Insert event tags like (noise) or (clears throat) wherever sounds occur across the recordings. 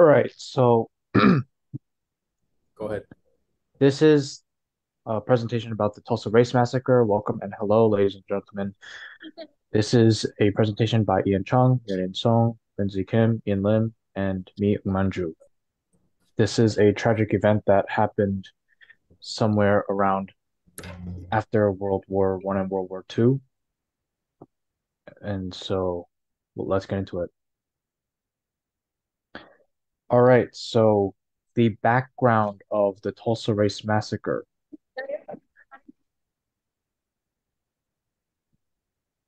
All right, so (clears throat) Go ahead. this is a presentation about the Tulsa Race Massacre. Welcome and hello, ladies and gentlemen. (laughs) This is a presentation by Ian Chung, Yerin Song, Lindsay Kim, Ian Lim, and me, Umanju. This is a tragic event that happened somewhere around after World War One and World War Two. And so well, let's get into it. All right, so the background of the Tulsa Race Massacre.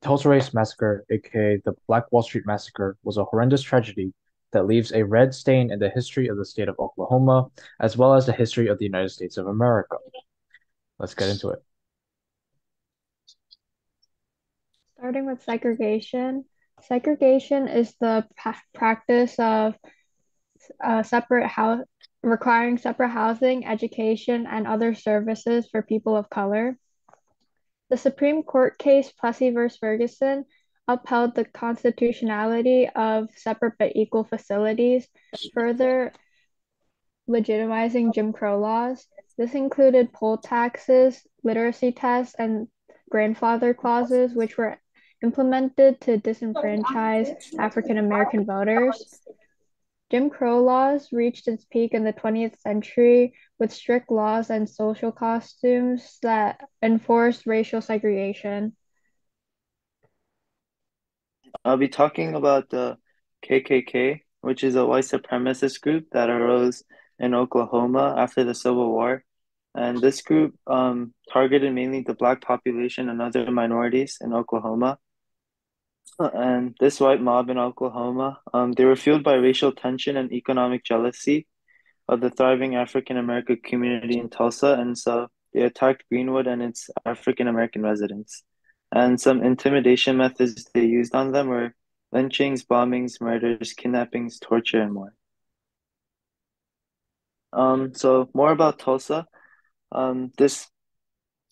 Tulsa Race Massacre, aka the Black Wall Street Massacre, was a horrendous tragedy that leaves a red stain in the history of the state of Oklahoma, as well as the history of the United States of America. Let's get into it. Starting with segregation. Segregation is the pra- practice of uh, separate house requiring separate housing, education, and other services for people of color. The Supreme Court case Plessy v. Ferguson upheld the constitutionality of separate but equal facilities, further legitimizing Jim Crow laws. This included poll taxes, literacy tests, and grandfather clauses, which were implemented to disenfranchise African American voters. Jim Crow laws reached its peak in the 20th century with strict laws and social costumes that enforced racial segregation. I'll be talking about the KKK, which is a white supremacist group that arose in Oklahoma after the Civil War. And this group um, targeted mainly the Black population and other minorities in Oklahoma. And this white mob in Oklahoma, um, they were fueled by racial tension and economic jealousy of the thriving African American community in Tulsa. And so they attacked Greenwood and its African American residents. And some intimidation methods they used on them were lynchings, bombings, murders, kidnappings, torture, and more. Um, so more about Tulsa. Um, this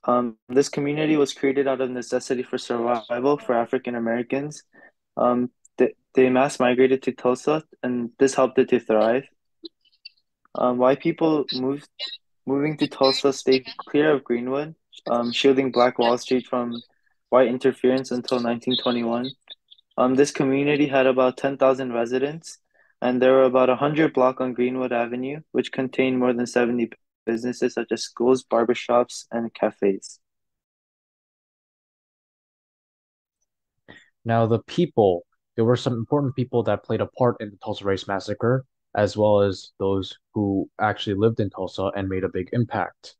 um, this community was created out of necessity for survival for African Americans. Um, they, they mass migrated to Tulsa, and this helped it to thrive. Um, white people moved moving to Tulsa stayed clear of Greenwood, um, shielding Black Wall Street from white interference until 1921. Um, this community had about 10,000 residents, and there were about 100 blocks on Greenwood Avenue, which contained more than 70 businesses such as schools, barbershops, and cafes. Now, the people, there were some important people that played a part in the Tulsa Race Massacre, as well as those who actually lived in Tulsa and made a big impact.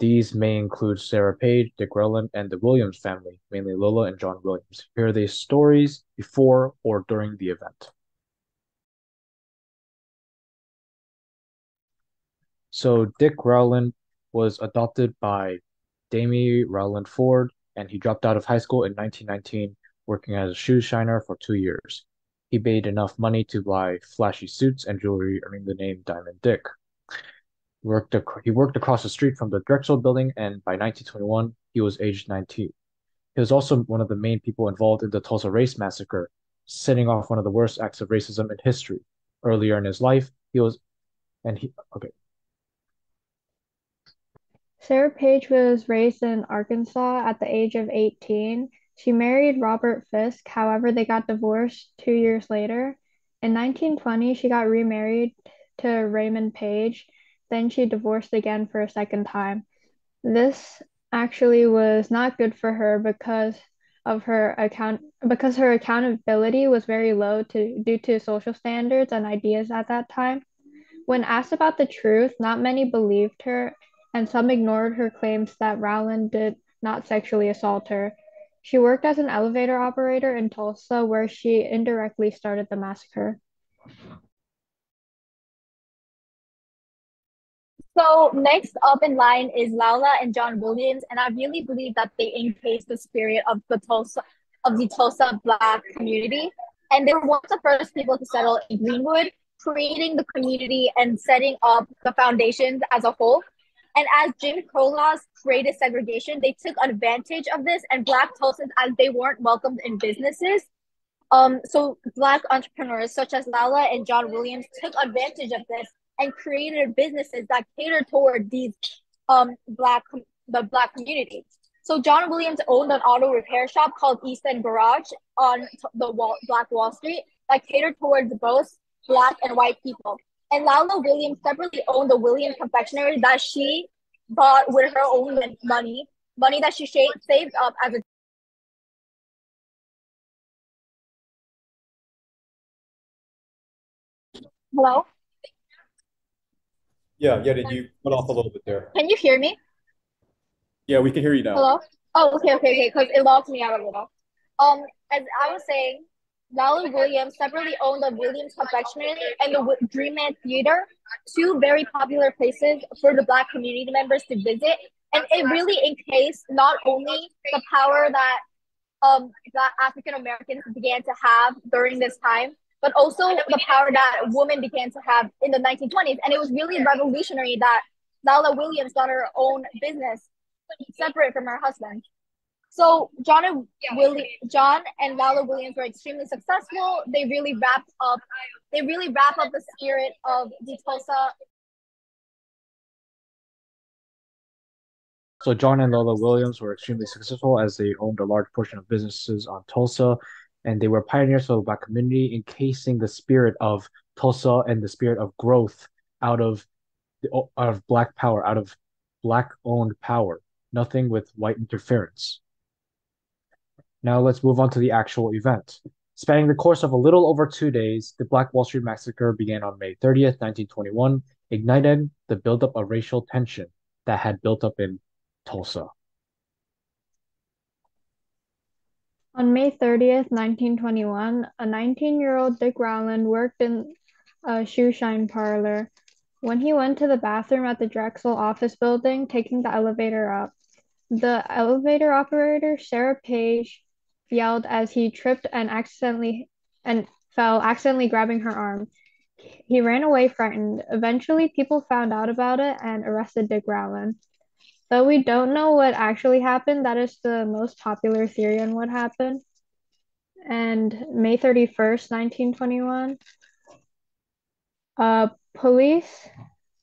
These may include Sarah Page, Dick Rowland, and the Williams family, mainly Lola and John Williams. Here are their stories before or during the event. So Dick Rowland was adopted by Damie Rowland Ford, and he dropped out of high school in 1919, working as a shoe shiner for two years. He made enough money to buy flashy suits and jewelry, earning the name Diamond Dick. He worked, ac- he worked across the street from the Drexel building, and by 1921, he was aged 19. He was also one of the main people involved in the Tulsa Race Massacre, setting off one of the worst acts of racism in history. Earlier in his life, he was, and he, okay, Sarah Page was raised in Arkansas at the age of 18. She married Robert Fisk, however, they got divorced two years later. In 1920, she got remarried to Raymond Page, then she divorced again for a second time. This actually was not good for her because of her account because her accountability was very low to due to social standards and ideas at that time. When asked about the truth, not many believed her, and some ignored her claims that Rowland did not sexually assault her. She worked as an elevator operator in Tulsa, where she indirectly started the massacre. So next up in line is Lola and John Williams, and I really believe that they encased the spirit of the Tulsa of the Tulsa Black community, and they were one of the first people to settle in Greenwood, creating the community and setting up the foundations as a whole. And as Jim Crow laws created segregation, they took advantage of this, and Black Tulsans, as they weren't welcomed in businesses, Um, so black entrepreneurs such as Lala and John Williams took advantage of this and created businesses that catered toward these um black the black community. So John Williams owned an auto repair shop called East End Garage on the wall, Black Wall Street that catered towards both black and white people. And Lala Williams separately owned the Williams confectionery that she bought with her own money, money that she saved up as a Hello? Yeah, yeah, did you cut off a little bit there? Can you hear me? Yeah, we can hear you now. Hello? Oh, okay, okay, okay, because it logged me out a little. Um, as I was saying, Lala Williams separately owned the Williams Confectionery and the Dreamland Theater, two very popular places for the Black community members to visit. And it really encased not only the power that um that African Americans began to have during this time, but also the power that women began to have in the 1920s. And it was really revolutionary that Lala Williams got her own business separate from her husband. So John and Willie, John and Lala Williams were extremely successful. They really wrapped up. They really wrap up the spirit of the Tulsa. So John and Lola Williams were extremely successful as they owned a large portion of businesses on Tulsa, and they were pioneers for the Black community, encasing the spirit of Tulsa and the spirit of growth out of the, out of Black power, out of Black-owned power. Nothing with white interference. Now let's move on to the actual event. Spanning the course of a little over two days, the Black Wall Street Massacre began on May 30th, 1921, igniting the buildup of racial tension that had built up in Tulsa. On May 30th, 1921, a 19-year-old Dick Rowland worked in a shoe shine parlor. When he went to the bathroom at the Drexel office building, taking the elevator up, the elevator operator, Sarah Page, yelled as he tripped and accidentally and fell, accidentally grabbing her arm. He ran away frightened. Eventually, people found out about it and arrested Dick Rowland. Though we don't know what actually happened, that is the most popular theory on what happened. And May 31st, 1921, uh, police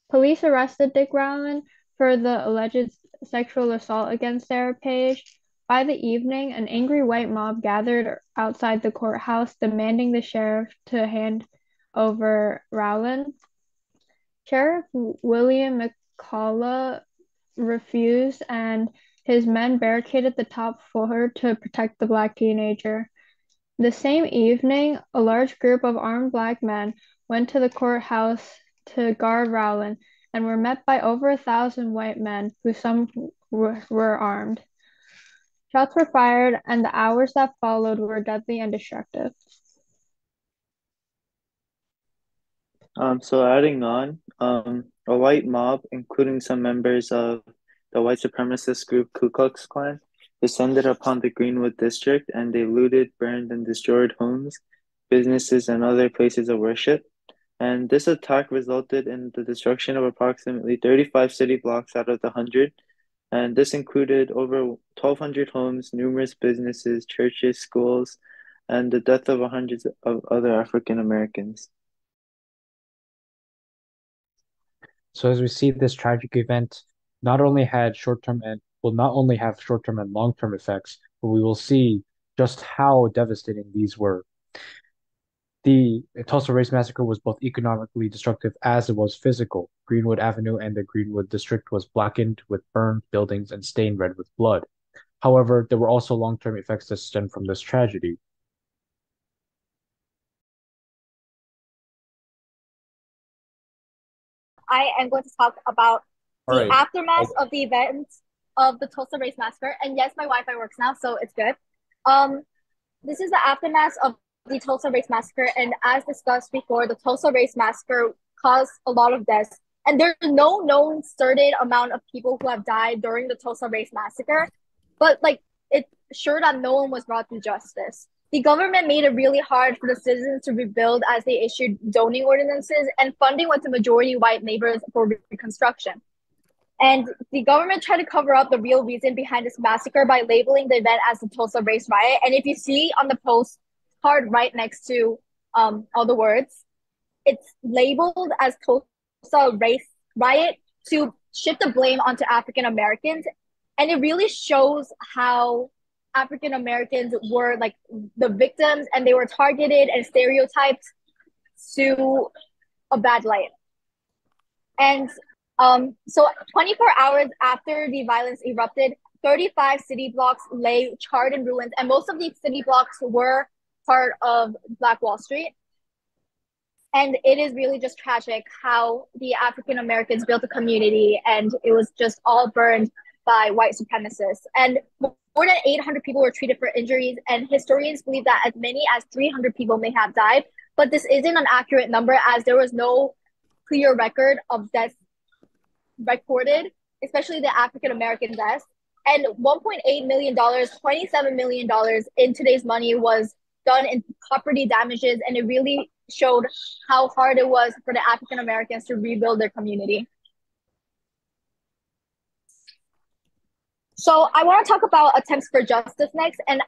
police arrested Dick Rowland for the alleged sexual assault against Sarah Page by the evening, an angry white mob gathered outside the courthouse demanding the sheriff to hand over Rowland. Sheriff William McCullough refused, and his men barricaded the top floor to protect the black teenager. The same evening, a large group of armed black men went to the courthouse to guard Rowland and were met by over a thousand white men, who some were, were armed. Shots were fired, and the hours that followed were deadly and destructive. Um, so adding on, um, a white mob, including some members of the white supremacist group Ku Klux Klan, descended upon the Greenwood district and they looted, burned, and destroyed homes, businesses, and other places of worship. And this attack resulted in the destruction of approximately 35 city blocks out of the 100 and this included over 1,200 homes, numerous businesses, churches, schools, and the death of hundreds of other African Americans. So as we see, this tragic event not only had short-term and will not only have short-term and long-term effects, but we will see just how devastating these were. The Tulsa Race Massacre was both economically destructive as it was physical. Greenwood Avenue and the Greenwood District was blackened with burned buildings and stained red with blood. However, there were also long-term effects that stemmed from this tragedy. I am going to talk about All the right. aftermath of the events of the Tulsa Race Massacre. And yes, my Wi-Fi works now, so it's good. Um, this is the aftermath of the Tulsa Race Massacre, and as discussed before, the Tulsa Race Massacre caused a lot of deaths. And there's no known certain amount of people who have died during the Tulsa Race Massacre, but like it's sure that no one was brought to justice. The government made it really hard for the citizens to rebuild as they issued zoning ordinances, and funding went to majority white neighbors for reconstruction. And the government tried to cover up the real reason behind this massacre by labeling the event as the Tulsa Race Riot. And if you see on the post card right next to um all the words, it's labeled as Tulsa race riot to shift the blame onto African Americans, and it really shows how African Americans were like the victims and they were targeted and stereotyped to a bad light. And um, so 24 hours after the violence erupted, 35 city blocks lay charred in ruins, and most of these city blocks were part of Black Wall Street. And it is really just tragic how the African Americans built a community and it was just all burned by white supremacists. And more than 800 people were treated for injuries, and historians believe that as many as 300 people may have died. But this isn't an accurate number as there was no clear record of deaths recorded, especially the African American deaths. And $1.8 million, $27 million in today's money was done in property damages, and it really showed how hard it was for the African Americans to rebuild their community. So I want to talk about attempts for justice next, and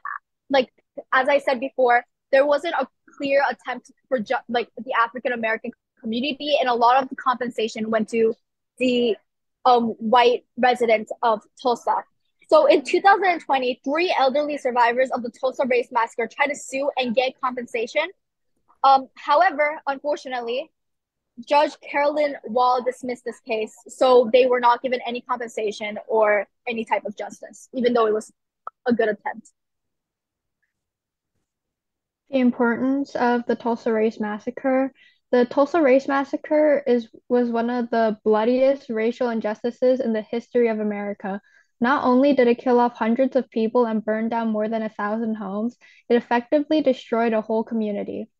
like as I said before, there wasn't a clear attempt for ju- like the African American community, and a lot of the compensation went to the um, white residents of Tulsa. So in 2020, three elderly survivors of the Tulsa race massacre tried to sue and get compensation. Um, however, unfortunately, Judge Carolyn Wall dismissed this case, so they were not given any compensation or any type of justice, even though it was a good attempt. The importance of the Tulsa Race Massacre. The Tulsa Race Massacre is was one of the bloodiest racial injustices in the history of America. Not only did it kill off hundreds of people and burn down more than a thousand homes, it effectively destroyed a whole community.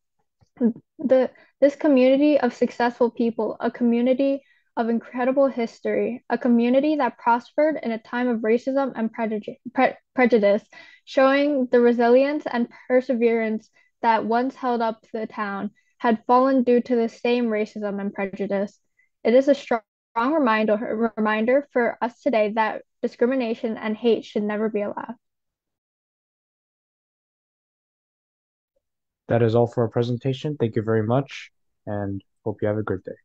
The this community of successful people, a community of incredible history, a community that prospered in a time of racism and prejudice, pre- prejudice, showing the resilience and perseverance that once held up the town had fallen due to the same racism and prejudice. It is a strong, reminder, reminder for us today that discrimination and hate should never be allowed. That is all for our presentation. Thank you very much and hope you have a great day.